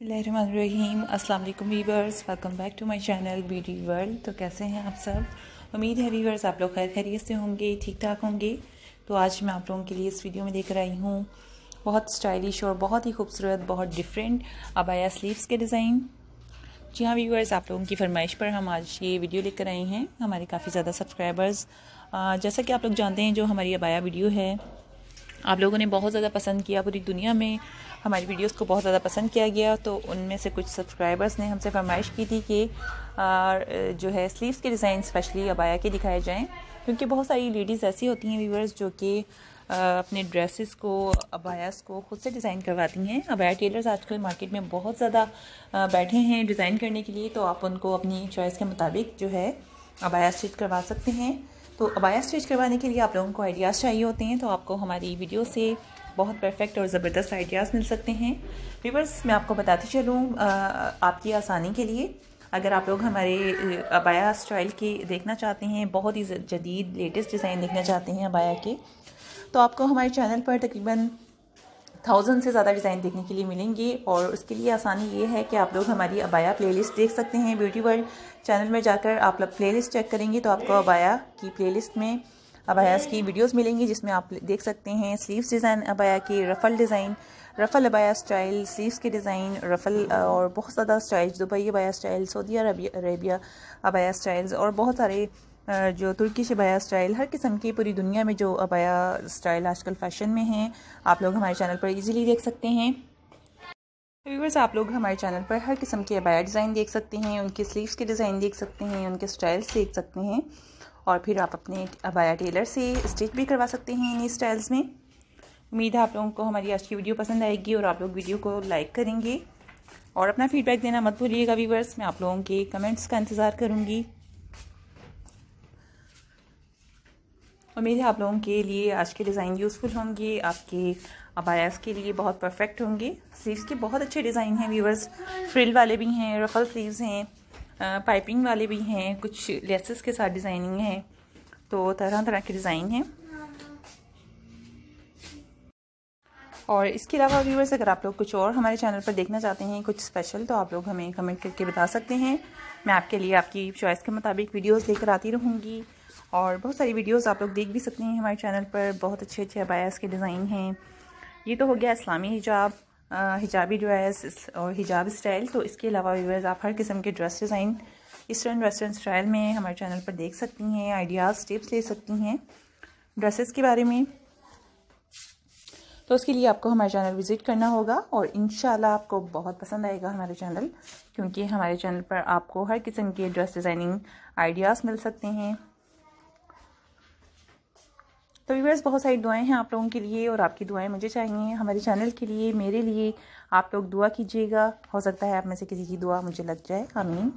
रहीम अस्सलाम वालेकुम viewers welcome back to my channel beauty world. तो कैसे हैं आप सब? उम्मीद है वीवर्स आप लोग खैर खैरियत से होंगे ठीक ठाक होंगे। तो आज मैं आप लोगों के लिए इस वीडियो में लेकर आई हूँ बहुत स्टाइलिश और बहुत ही खूबसूरत, बहुत डिफरेंट अबाया स्लीव्स के डिज़ाइन। जी हाँ व्यूवर्स, आप लोगों की फरमाइश पर हम आज ये वीडियो लेकर आए हैं। हमारे काफ़ी ज़्यादा सब्सक्राइबर्स जैसा कि आप लोग जानते हैं जो हमारी अबाया वीडियो है आप लोगों ने बहुत ज़्यादा पसंद किया पूरी दुनिया में, हमारी वीडियोस को बहुत ज़्यादा पसंद किया गया तो उनमें से कुछ सब्सक्राइबर्स ने हमसे फरमाइश की थी कि जो है स्लीव्स के डिज़ाइन स्पेशली अबाया के दिखाए जाएँ, क्योंकि बहुत सारी लेडीज़ ऐसी होती हैं व्यूवर्स जो कि अपने ड्रेसेस को अबायास को खुद से डिज़ाइन करवाती हैं। अबाया टेलर्स आजकल मार्केट में बहुत ज़्यादा बैठे हैं डिज़ाइन करने के लिए तो आप उनको अपनी चॉइस के मुताबिक जो है अबाया स्टिच करवा सकते हैं। तो अबाया स्टिच करवाने के लिए आप लोगों को आइडियाज़ चाहिए होते हैं तो आपको हमारी वीडियो से बहुत परफेक्ट और ज़बरदस्त आइडियाज़ मिल सकते हैं। व्यूवर्स मैं आपको बताती चलूँ आपकी आसानी के लिए। अगर आप लोग हमारे अबाया स्टाइल के देखना चाहते हैं, बहुत ही जदीद लेटेस्ट डिज़ाइन देखना चाहते हैं अबाया के तो आपको हमारे चैनल पर तकरीबन थाउज़ेंड से ज़्यादा डिज़ाइन देखने के लिए मिलेंगे और उसके लिए आसानी ये है कि आप लोग हमारी अबाया प्लेलिस्ट देख सकते हैं। ब्यूटी वर्ल्ड चैनल में जाकर आप लोग प्लेलिस्ट चेक करेंगे तो आपको अबाया की प्लेलिस्ट में अबायास की वीडियोस मिलेंगी, जिसमें आप देख सकते हैं स्लीव्स डिज़ाइन अबाया की, ruffle design, ruffle abaya style, sleeves के डिज़ाइन, रफ़ल और बहुत ज़्यादा style Dubai abaya style, Saudi Arabia abaya styles और बहुत सारे जो तुर्की शबाया स्टाइल, हर किस्म की पूरी दुनिया में जो अबाया स्टाइल आजकल फ़ैशन में हैं, आप लोग हमारे चैनल पर इजीली देख सकते हैं। व्यूवर्स आप लोग हमारे चैनल पर हर किस्म के अबाया डिज़ाइन देख सकते हैं, उनके स्लीव्स के डिज़ाइन देख सकते हैं, उनके स्टाइल्स देख सकते हैं। और फिर आप अपने अबाया टेलर से स्टिच भी करवा सकते हैं इन्हीं स्टाइल्स में। उम्मीद है आप लोगों को हमारी आज की वीडियो पसंद आएगी और आप लोग वीडियो को लाइक करेंगे। और अपना फीडबैक देना मत भूलिएगा व्यूवर्स मैं आप लोगों के कमेंट्स का इंतज़ार करूँगी। उम्मीद है आप लोगों के लिए आज के डिज़ाइन यूज़फुल होंगे, आपके अबायास के लिए बहुत परफेक्ट होंगे। स्लीव्स के बहुत अच्छे डिज़ाइन हैं व्यूवर्स फ्रिल वाले भी हैं रफल स्लीव्स हैं पाइपिंग वाले भी हैं, कुछ लेसेस के साथ डिज़ाइनिंग है। तो तरह तरह के डिज़ाइन हैं। और इसके अलावा व्यूवर्स अगर आप लोग कुछ और हमारे चैनल पर देखना चाहते हैं, कुछ स्पेशल तो आप लोग हमें कमेंट करके बता सकते हैं। मैं आपके लिए आपकी चॉइस के मुताबिक वीडियोस लेकर आती रहूँगी। और बहुत सारी वीडियोस आप लोग देख भी सकते हैं हमारे चैनल पर। बहुत अच्छे अच्छे अबायास के डिज़ाइन हैं। ये तो हो गया इस्लामी हिजाब। हिजाबी ड्रेस और हिजाब स्टाइल तो इसके अलावा व्यूअर्स आप हर किस्म के dress design eastern western style में हमारे चैनल पर देख सकती हैं आइडियाज़ टिप्स ले सकती हैं। ड्रेसेस के बारे में तो उसके लिए आपको हमारे चैनल विज़िट करना होगा और इन आपको बहुत पसंद आएगा हमारे चैनल, क्योंकि हमारे चैनल पर आपको हर किस्म के ड्रेस डिज़ाइनिंग आइडियाज़ मिल सकते हैं। तो व्यूवर्स बहुत सारी दुआएँ हैं आप लोगों के लिए और आपकी दुआएँ मुझे चाहिए हमारे चैनल के लिए, मेरे लिए। आप लोग दुआ कीजिएगा, हो सकता है आप में से किसी की दुआ मुझे लग जाए। आमीन।